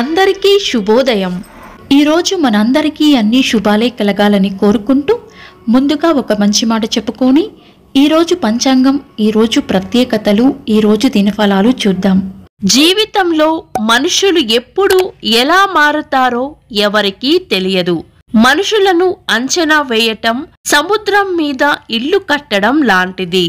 అందరికీ శుభోదయం. ఈరోజు మనందరికీ అన్ని శుభాలే కలగాలని కోరుకుంటూ ముందుగా ఒక మంచి మాట చెప్పుకొని ఈరోజు పంచాంగం ఈరోజు ప్రత్యేకతలు ఈరోజు దినఫలాలు చూద్దాం. జీవితంలో మనుషులు ఎప్పుడు ఎలా మారుతారో ఎవరికీ తెలియదు. మనుషులను అంచనా వేయటం సముద్రం మీద ఇల్లు కట్టడం లాంటిది.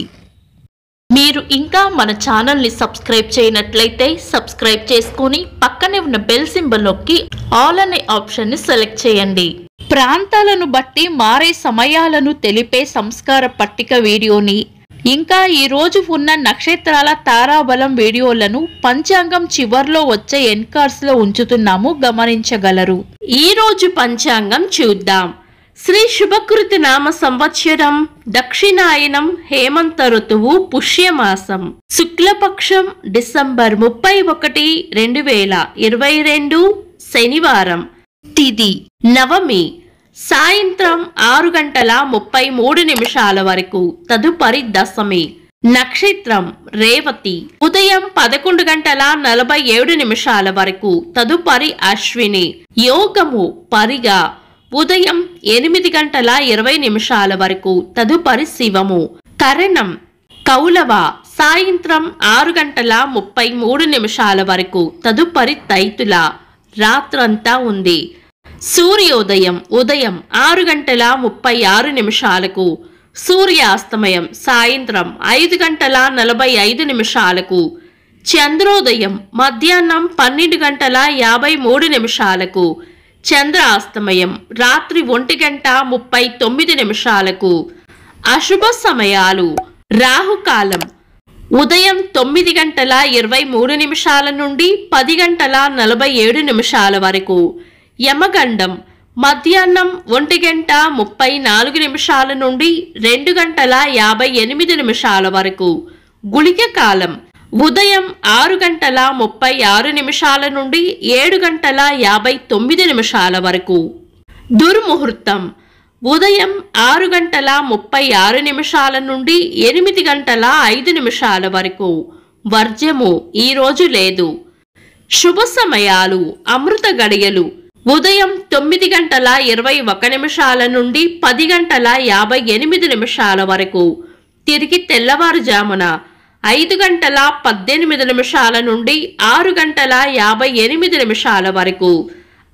మీరు ఇంకా మన ఛానల్ని సబ్స్క్రైబ్ చేయనట్లయితే సబ్స్క్రైబ్ చేసుకుని పక్కనే ఉన్న బెల్ సింబల్లోకి ఆల్ అనే ఆప్షన్ని సెలెక్ట్ చేయండి. ప్రాంతాలను బట్టి మారే సమయాలను తెలిపే సంస్కార పట్టిక వీడియోని ఇంకా ఈరోజు ఉన్న నక్షత్రాల తారాబలం వీడియోలను పంచాంగం చివర్లో వచ్చే ఎన్కార్స్లో ఉంచుతున్నాము గమనించగలరు. ఈరోజు పంచాంగం చూద్దాం. శ్రీ శుభకృతి నామ సంవత్సరం దక్షిణాయనం హేమంత ఋతువు పుష్యమాసం. శుక్లపక్షం డిసెంబర్ ముప్పై ఒకటి రెండు వేల ఇరవై రెండు శనివారం. తిది నవమి సాయంత్రం ఆరు గంటల ముప్పై మూడు నిమిషాల వరకు తదుపరి దశమి. నక్షత్రం రేవతి. ఉదయం పదకొండు గంటల నలభై ఏడు నిమిషాల వరకు తదుపరి అశ్విని. యోగము పరిగా. ఉదయం ఎనిమిది గంటల ఇరవై నిమిషాల వరకు తదుపరి శివము. కరణం కౌలవ సాయంత్రం ఆరు గంటల ముప్పై మూడు నిమిషాల వరకు తదుపరి తైతుల. రాత్రంతా ఉంది. సూర్యోదయం ఉదయం ఆరు గంటల ముప్పై ఆరు నిమిషాలకు. సూర్యాస్తమయం సాయంత్రం ఐదు గంటల నలభై ఐదు నిమిషాలకు. చంద్రోదయం మధ్యాహ్నం పన్నెండు గంటల యాభై మూడు నిమిషాలకు. చంద్ర అస్తమయం రాత్రి ఒంటి గంట ముప్పై తొమ్మిది నిమిషాలకు. అశుభ సమయాలు. రాహుకాలం. ఉదయం తొమ్మిది గంటల ఇరవై మూడు నిమిషాల నుండి పది గంటల నలభై ఏడు నిమిషాల వరకు. యమగండం. మధ్యాహ్నం ఒంటి గంట ముప్పై నాలుగు నిమిషాల నుండి రెండు గంటల యాభై ఎనిమిది నిమిషాల వరకు. గుళిక కాలం ఉదయం ఆరు గంటల ముప్పై ఆరు నిమిషాల నుండి ఏడు గంటల యాభై తొమ్మిది నిమిషాల వరకు. దుర్ముహూర్తం. ఉదయం ఆరు గంటల ముప్పై ఆరు నిమిషాల నుండి ఎనిమిది గంటల ఐదు నిమిషాల వరకు. వర్జము ఈ రోజు లేదు. శుభ సమయాలు. అమృత గడియలు. ఉదయం తొమ్మిది గంటల ఇరవై ఒక నిమిషాల నుండి పది గంటల యాభై ఎనిమిది నిమిషాల వరకు. తిరిగి తెల్లవారుజామున ఐదు గంటల పద్దెనిమిది నిమిషాల నుండి ఆరు గంటల యాభై ఎనిమిది నిమిషాల వరకు.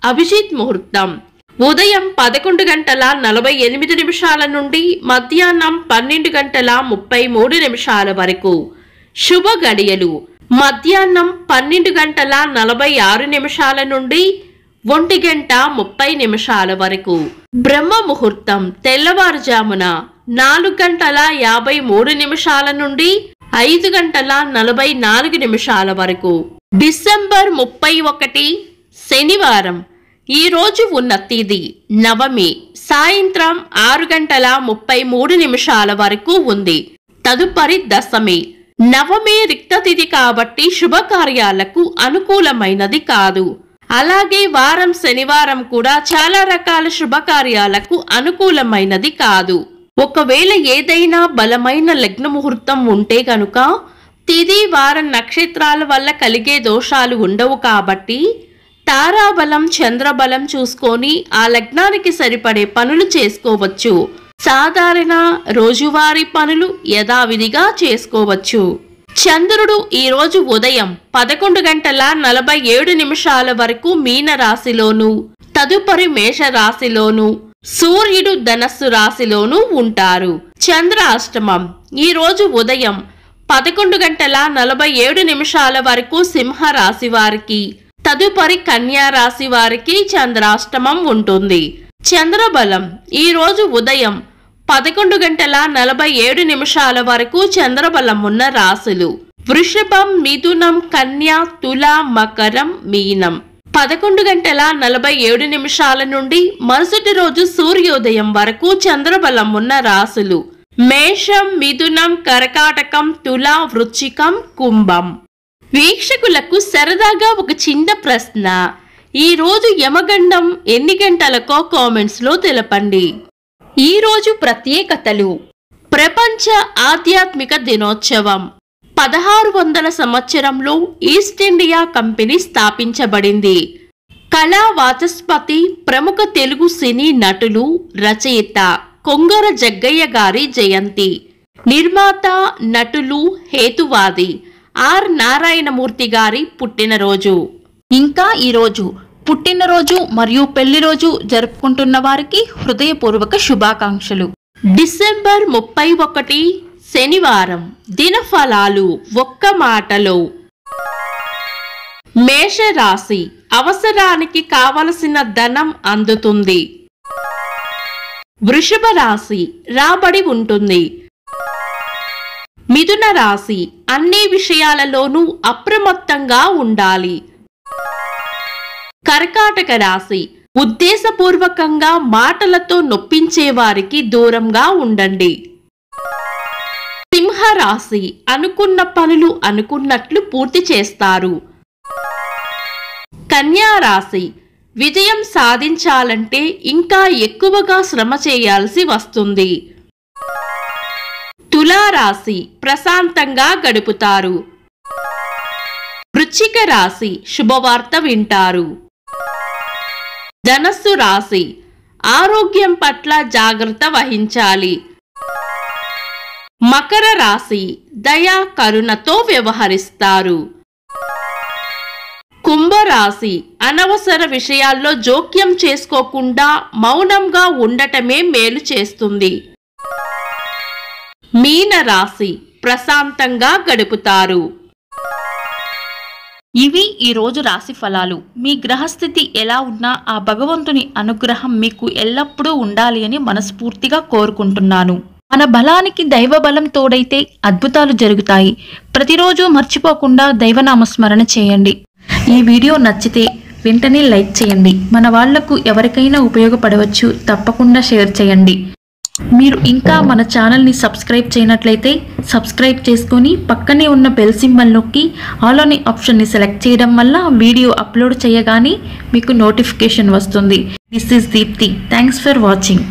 అభిజిత్ ముహూర్తం. ఉదయం పదకొండు గంటల నలభై ఎనిమిది నిమిషాల నుండి మధ్యాహ్నం పన్నెండు గంటల ముప్పై మూడు నిమిషాల వరకు. శుభ గడియలు. మధ్యాహ్నం పన్నెండు గంటల నలభై ఆరు నిమిషాల నుండి ఒంటి గంట ముప్పై నిమిషాల వరకు. బ్రహ్మ ముహూర్తం. తెల్లవారుజామున నాలుగు గంటల యాభై మూడు నిమిషాల నుండి ఐదు గంటల నలభై నాలుగు నిమిషాల వరకు. డిసెంబర్ ముప్పై ఒకటి శనివారం. ఈరోజు ఉన్న తేదీ నవమి సాయంత్రం ఆరు గంటల ముప్పై మూడు నిమిషాల వరకు ఉంది. తదుపరి దశమి. నవమి రిక్త తిథి కాబట్టి శుభకార్యాలకు అనుకూలమైనది కాదు. అలాగే వారం శనివారం కూడా చాలా రకాల శుభకార్యాలకు అనుకూలమైనది కాదు. ఒకవేళ ఏదైనా బలమైన లగ్న ముహూర్తం ఉంటే గనుక తిది వారం నక్షత్రాల వల్ల కలిగే దోషాలు ఉండవు కాబట్టి తారాబలం చంద్రబలం చూసుకొని ఆ లగ్నానికి సరిపడే పనులు చేసుకోవచ్చు. సాధారణ రోజువారీ పనులు యథావిధిగా చేసుకోవచ్చు. చంద్రుడు ఈరోజు ఉదయం పదకొండు గంటల నలభై ఏడు నిమిషాల వరకు మీన రాశిలోను తదుపరి మేష రాశిలోను సూర్యుడు ధనస్సు రాశిలోనూ ఉంటారు. చంద్ర అష్టమం ఈ రోజు ఉదయం పదకొండు గంటల నలభై ఏడు నిమిషాల వరకు సింహ రాశి వారికి తదుపరి కన్యా రాశి వారికి చంద్రాష్టమం ఉంటుంది. చంద్రబలం. ఈ రోజు ఉదయం పదకొండు గంటల నలభై ఏడు నిమిషాల వరకు చంద్రబలం ఉన్న రాశులు. వృషభం మిథునం కన్యా తుల మకరం మీనం. పదకొండు గంటల నలభై ఏడు నిమిషాల నుండి మరుసటి రోజు సూర్యోదయం వరకు చంద్రబలం ఉన్న రాశులు. మేషం మిథునం కరకాటకం తుల వృచ్చికం కుంభం. వీక్షకులకు సరదాగా ఒక చిన్న ప్రశ్న. ఈరోజు యమగండం ఎన్ని గంటలకో కామెంట్స్లో తెలపండి. ఈరోజు ప్రత్యేకతలు. ప్రపంచ ఆధ్యాత్మిక దినోత్సవం. పదహారు వందల సంవత్సరంలో ఈస్ట్ ఇండియా కంపెనీ స్థాపించబడింది. కళా వాచస్పతి ప్రముఖ తెలుగు సినీ నటులు రచయిత కొంగర జగ్గయ్య గారి జయంతి. నిర్మాత నటులు హేతువాది ఆర్ నారాయణమూర్తి గారి పుట్టినరోజు. ఇంకా ఈరోజు పుట్టినరోజు మరియు పెళ్ళి రోజు జరుపుకుంటున్న వారికి హృదయపూర్వక శుభాకాంక్షలు. డిసెంబర్ ముప్పై ఒకటి శనివారం దినఫలాలు ఒక్క మాటలో. మేషరాశి అవసరానికి కావలసిన ధనం అందుతుంది. వృషభ రాశి రాబడి ఉంటుంది. మిథున రాశి అన్ని విషయాలలోనూ అప్రమత్తంగా ఉండాలి. కర్కాటక రాశి ఉద్దేశపూర్వకంగా మాటలతో నొప్పించేవారికి దూరంగా ఉండండి. సింహరాశి అనుకున్న పనులు అనుకున్నట్లు పూర్తి చేస్తారు. కన్యా రాశి విజయం సాధించాలంటే ఇంకా ఎక్కువగా శ్రమ చేయాల్సి వస్తుంది. తులారాశి ప్రశాంతంగా గడుపుతారు. వృచ్చిక రాశి శుభవార్త వింటారు. ధనస్సు రాశి ఆరోగ్యం పట్ల జాగ్రత్త వహించాలి. మకర రాశి దయా కరుణతో వ్యవహరిస్తారు. కుంభరాశి అనవసర విషయాల్లో జోక్యం చేసుకోకుండా మౌనంగా ఉండటమే మేలు చేస్తుంది. మీన రాశి ప్రశాంతంగా గడుపుతారు. ఇవి ఈ రోజు రాశి ఫలాలు. మీ గ్రహస్థితి ఎలా ఉన్నా ఆ భగవంతుని అనుగ్రహం మీకు ఎల్లప్పుడూ ఉండాలి అని మనస్ఫూర్తిగా కోరుకుంటున్నాను. మన బలానికి దైవ బలం తోడైతే అద్భుతాలు జరుగుతాయి. ప్రతిరోజు మర్చిపోకుండా దైవనామస్మరణ చేయండి. ఈ వీడియో నచ్చితే వెంటనే లైక్ చేయండి. మన వాళ్ళకు ఎవరికైనా ఉపయోగపడవచ్చు. తప్పకుండా షేర్ చేయండి. మీరు ఇంకా మన ఛానల్ని సబ్స్క్రైబ్ చేయనట్లయితే సబ్స్క్రైబ్ చేసుకొని పక్కనే ఉన్న బెల్ సింబల్ నొక్కి ఆల్ అనే ఆప్షన్ని సెలెక్ట్ చేయడం వల్ల వీడియో అప్లోడ్ చేయగానే మీకు నోటిఫికేషన్ వస్తుంది. This is Deepti thanks for watching